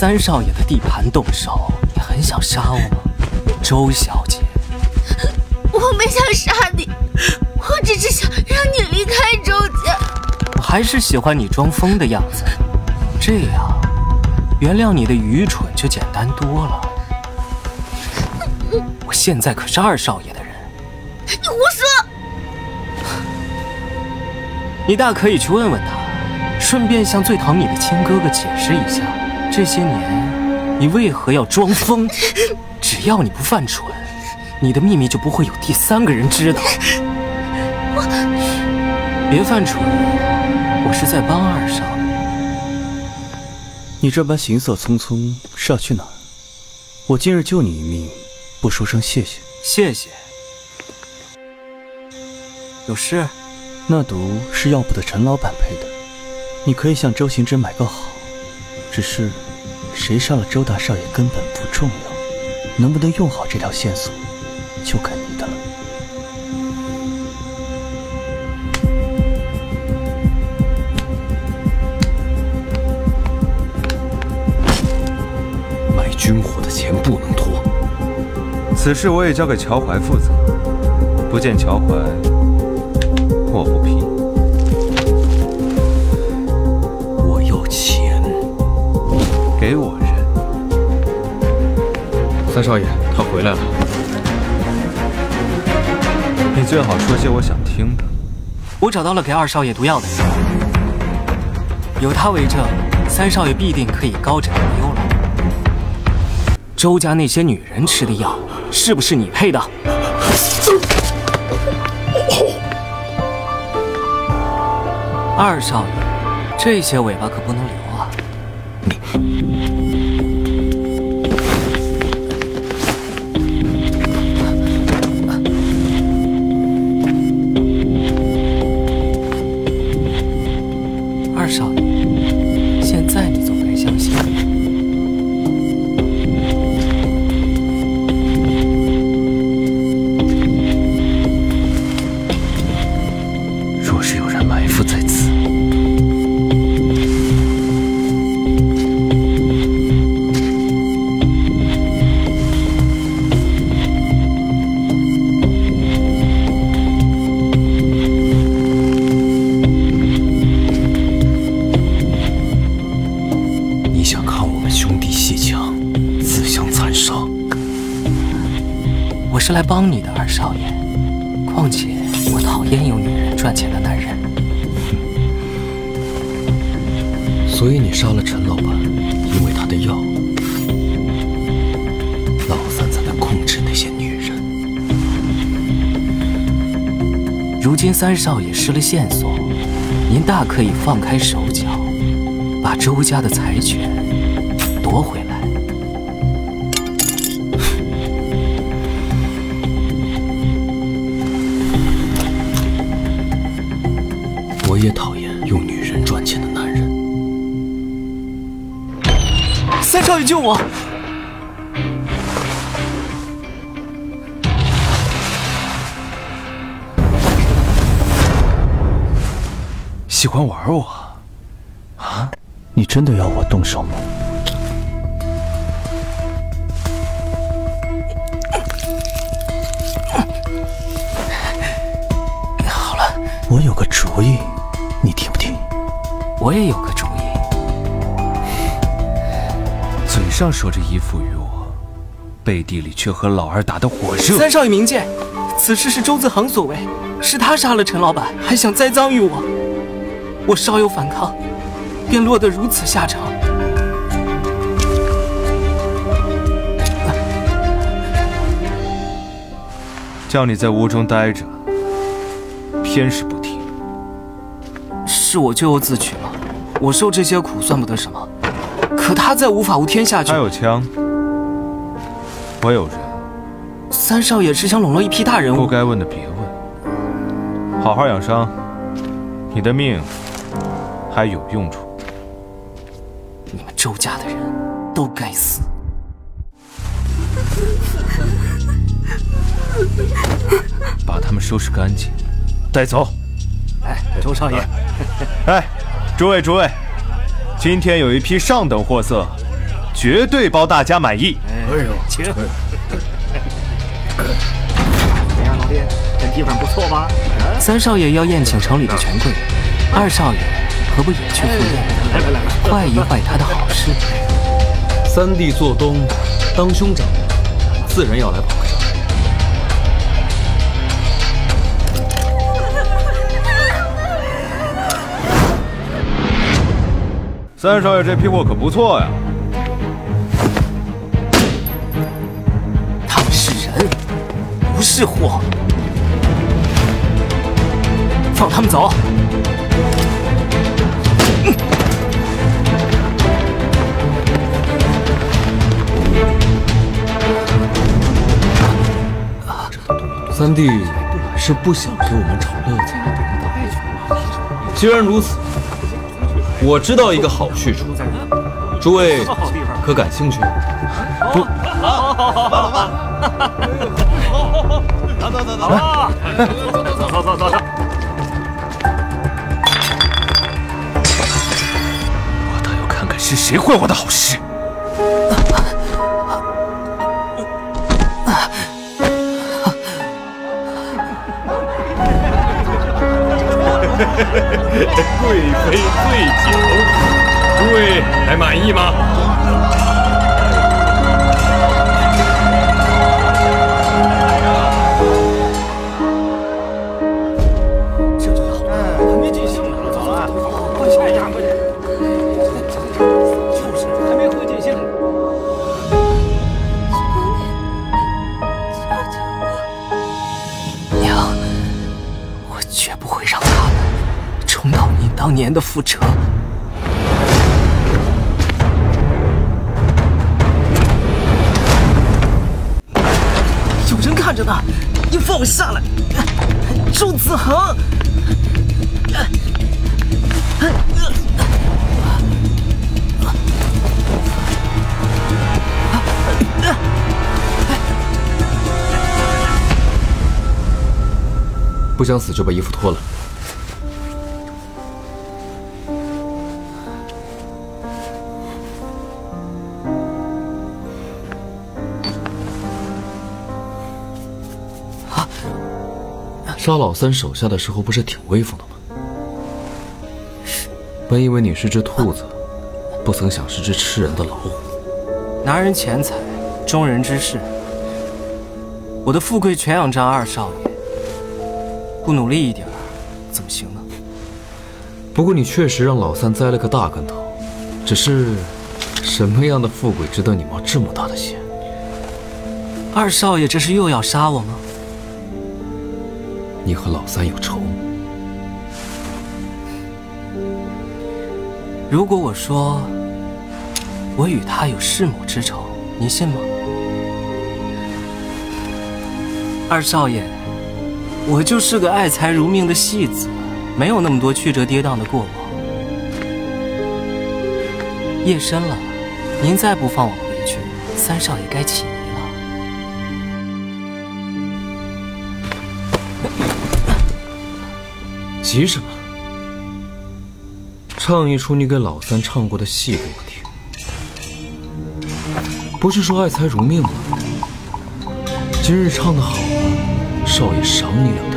三少爷的地盘动手，你很想杀我吗，周小姐？我没想杀你，我只是想让你离开周家。我还是喜欢你装疯的样子，这样原谅你的愚蠢就简单多了。我现在可是二少爷的人，你胡说！你大可以去问问他，顺便向最疼你的亲哥哥解释一下，这些年你为何要装疯。只要你不犯蠢，你的秘密就不会有第三个人知道。别犯蠢，我是在帮二少爷。你这般行色匆匆是要去哪儿？我今日救你一命，不说声谢谢？谢谢。有事？那毒是药铺的陈老板配的，你可以向周行之买个好。只是，谁杀了周大少爷根本不重要，能不能用好这条线索，就看你的了。买军火的钱不能拖，此事我也交给乔怀负责。不见乔怀，我不批。给我人。三少爷，他回来了。你最好说些我想听的。我找到了给二少爷毒药的人，有他为证，三少爷必定可以高枕无忧了。周家那些女人吃的药，是不是你配的？二少爷，这些尾巴可不能留啊！二你想看我们兄弟戏强，自相残杀？我是来帮你的，二少爷。况且我讨厌有女人赚钱的男人。所以你杀了陈老板，因为他的药，老三才能控制那些女人。如今三少爷失了线索，您大可以放开手脚，把周家的财权夺回来。我也讨厌用女人赚钱的男人。三少爷救我！喜欢玩我？啊？你真的要我动手吗？好了，我有个主意，你听不听？我也有个主意。嘴上说着依附于我，背地里却和老二打得火热。三少爷明鉴，此事是周子航所为，是他杀了陈老板，还想栽赃于我。我稍有反抗，便落得如此下场。叫你在屋中待着，偏是不听。是我咎由自取了，我受这些苦算不得什么。可他再无法无天下去。他有枪，我有人。三少爷只想笼络一批大人物。不该问的别问，好好养伤，你的命还有用处。周家的人都该死。把他们收拾干净，带走。哎，周少爷。哎，诸位诸位，今天有一批上等货色，绝对包大家满意。哎呦，请。怎样，老弟，这地方不错吧？三少爷要宴请城里的权贵，二少爷何不也去赴宴？来来来，坏一坏他的好事。三弟做东，当兄长，自然要来捧个场。三少爷这批货可不错呀。他们是人，不是货。放他们走。三弟是不想给我们找乐子。既然如此，我知道一个好去处，诸位可感兴趣？不。好，好，好，好，好，好走走走，走走走走走走。我倒要看看是谁坏我的好事。贵妃醉酒，诸位还满意吗？的覆辙。有人看着呢，你放我下来！周子恒。不想死就把衣服脱了。杀老三手下的时候不是挺威风的吗？本以为你是只兔子，不曾想是只吃人的老虎。拿人钱财，忠人之事，我的富贵全仰仗二少爷。不努力一点，怎么行呢？不过你确实让老三栽了个大跟头，只是什么样的富贵值得你冒这么大的险？二少爷这是又要杀我吗？你和老三有仇？如果我说我与他有弑母之仇，你信吗？二少爷。我就是个爱财如命的戏子，没有那么多曲折跌宕的过往。夜深了，您再不放我回去，三少爷该起急什么？唱一出你给老三唱过的戏给我听。不是说爱财如命吗？今日唱得好。少爷赏你两。